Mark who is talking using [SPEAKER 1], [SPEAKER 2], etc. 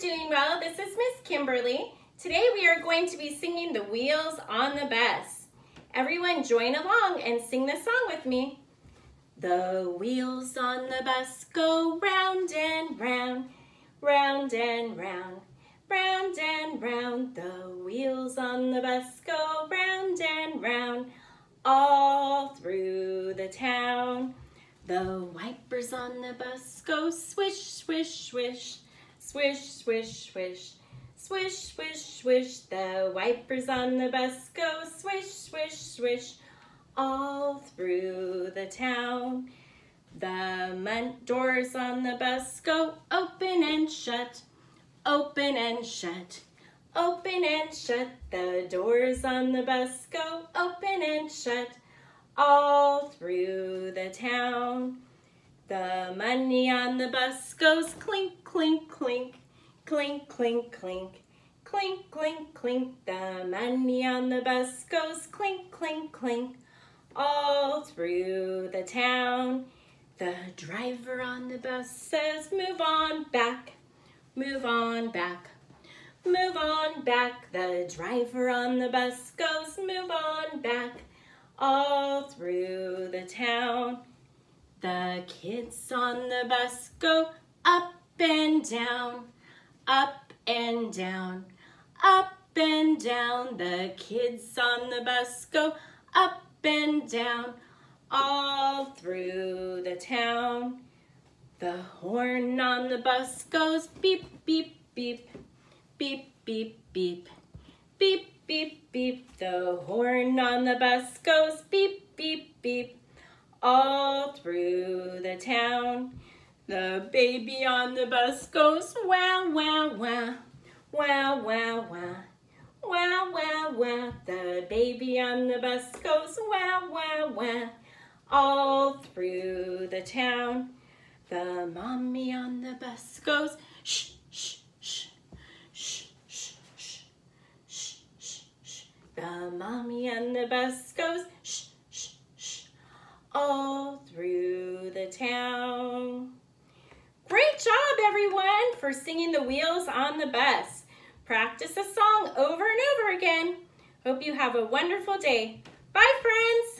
[SPEAKER 1] doing well. This is Miss Kimberly. Today we are going to be singing The Wheels on the Bus. Everyone join along and sing the song with me. The wheels on the bus go round and round, round and round, round and round. The wheels on the bus go round and round, all through the town. The wipers on the bus go swish, swish, swish, swish, swish, swish, swish, swish, swish. The wipers on the bus go swish, swish, swish, all through the town. The munt doors on the bus go open and shut, open and shut, open and shut. The doors on the bus go open and shut, all through the town. Money on the bus goes clink, clink, clink, clink, clink, clink, clink, clink, clink. The money on the bus goes clink, clink, clink, all through the town. The driver on the bus says, move on back, move on back, move on back. The driver on the bus goes, move on back, all through the town. The kids on the bus go up and down, up and down, up and down. The kids on the bus go up and down, all through the town. The horn on the bus goes beep, beep, beep, beep, beep, beep, beep, beep, beep. The horn on the bus goes beep, beep, beep, all through the town. The baby on the bus goes wow, wow, wow, wow, wow, wow. Wow, wow, wow, the baby on the bus goes wow, wow, wow, all through the town. The mommy on the bus goes shh, shh, shh, shh, shh, shh, shh, shh, shh. The mommy on the bus goes shh, all through the town. Great job, everyone, for singing the wheels on the bus. Practice a song over and over again. Hope you have a wonderful day. Bye, friends.